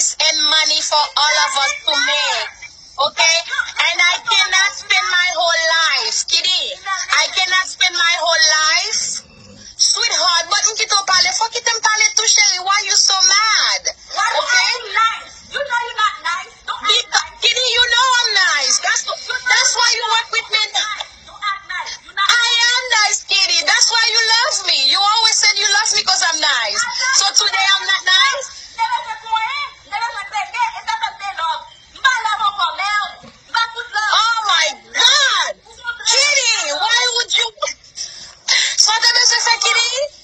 And money for all of us. kitty?